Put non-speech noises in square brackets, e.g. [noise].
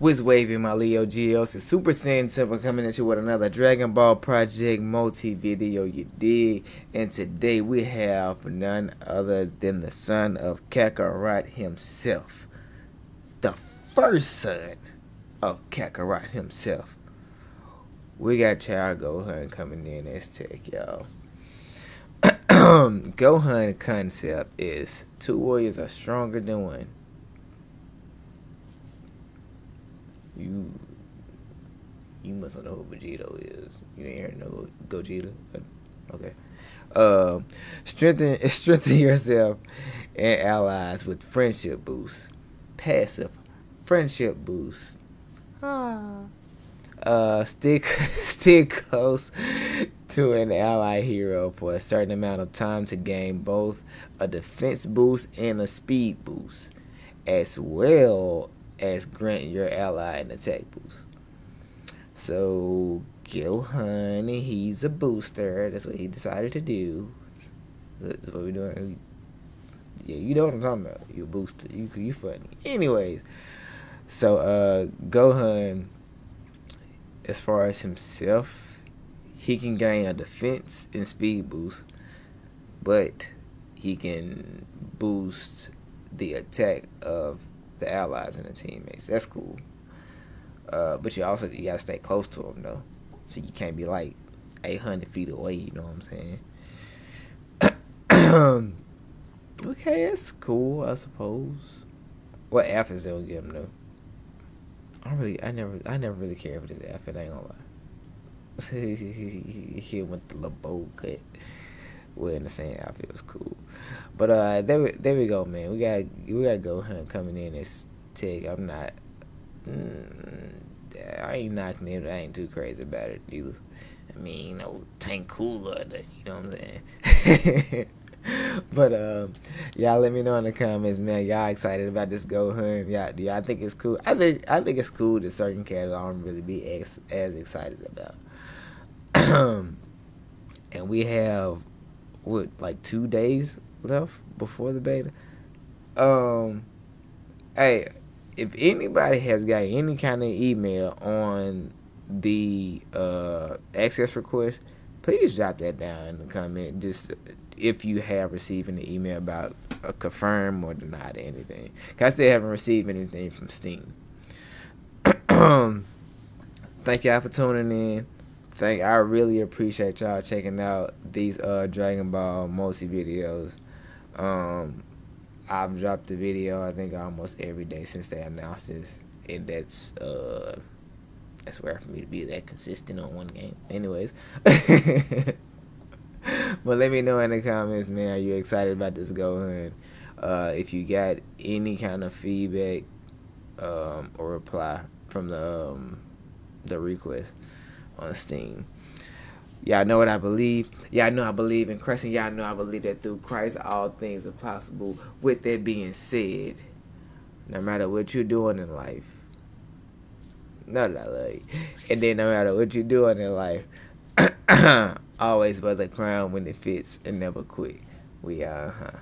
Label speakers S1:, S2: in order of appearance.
S1: Wiz waving my Leo Geos, is Super Saiyan Simba coming at you with another Dragon Ball Project multi video, you dig? And today we have none other than the son of Kakarot himself. The first son of Kakarot himself. We got Child Gohan coming in as tech, y'all. [clears throat] Gohan concept is two warriors are stronger than one. You you must know who Vegito is. You ain't heard no Gogeta? Okay. Uh, strengthen [laughs] strengthen yourself and allies with friendship boost. Passive friendship boost. Ah. Uh, stick [laughs] stick close to an ally hero for a certain amount of time to gain both a defense boost and a speed boost, as well as grant your ally an attack boost. So Gohan, he's a booster. That's what he decided to do. That's what we're doing. Yeah, you know what I'm talking about. You a booster. You you funny. Anyways, so uh Gohan, as far as himself, he can gain a defense and speed boost, but he can boost the attack of the allies and the teammates. That's cool. Uh, but you also you gotta stay close to them though, so you can't be like 800 feet away. You know what I'm saying? [clears throat] okay, that's cool, I suppose. What alphas they'll give him though? I don't really, I never, I never really care if it is alpha. I ain't gonna lie. [laughs] he went the LeBeau cut wearing the same outfit was cool. But uh, there we, there we go, man. We got we got Gohan coming in as Tig. I'm not. Mm, I ain't knocking it. I ain't too crazy about it either. I mean, you know, Tank Cooler. You know what I'm saying? [laughs] but um, y'all let me know in the comments, man. Y'all excited about this Go Gohan? Yeah, do y'all think it's cool? I think I think it's cool that certain characters I don't really be as, as excited about. [clears throat] and we have what like two days left before the beta. Um, hey, if anybody has got any kind of email on the uh, access request, please drop that down in the comment. Just if you have received an email about a confirm or denied anything. Cause I still haven't received anything from Steam. [clears throat] Thank y'all for tuning in thank I really appreciate y'all checking out these uh Dragon Ball multi videos. Um I've dropped a video I think almost every day since they announced this. And that's uh that's rare for me to be that consistent on one game. Anyways. [laughs] but let me know in the comments, man, are you excited about this Gohan? Uh if you got any kind of feedback um or reply from the um the request on Steam. Y'all know what I believe. Y'all know I believe in Christ, and y'all know I believe that through Christ all things are possible. With that being said, no matter what you're doing in life, no, no, like, and then no matter what you're doing in life, [coughs] always wear the crown when it fits and never quit. We are, huh?